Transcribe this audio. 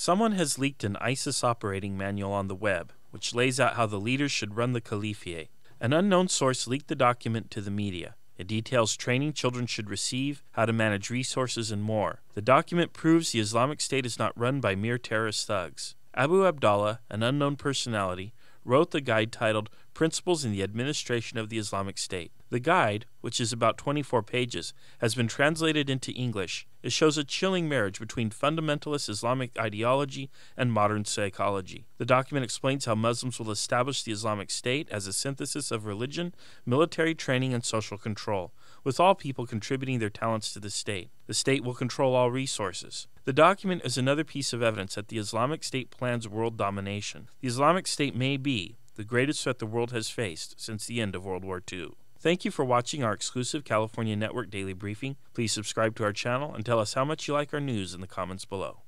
Someone has leaked an ISIS operating manual on the web, which lays out how the leaders should run the caliphate. An unknown source leaked the document to the media. It details training children should receive, how to manage resources, and more. The document proves the Islamic State is not run by mere terrorist thugs. Abu Abdallah, an unknown personality, wrote the guide titled Principles in the Administration of the Islamic State. The guide, which is about 24 pages, has been translated into English. It shows a chilling marriage between fundamentalist Islamic ideology and modern psychology. The document explains how Muslims will establish the Islamic State as a synthesis of religion, military training, and social control, with all people contributing their talents to the state. The state will control all resources. The document is another piece of evidence that the Islamic State plans world domination. The Islamic State may be the greatest threat the world has faced since the end of World War II. Thank you for watching our exclusive California Network Daily Briefing. Please subscribe to our channel and tell us how much you like our news in the comments below.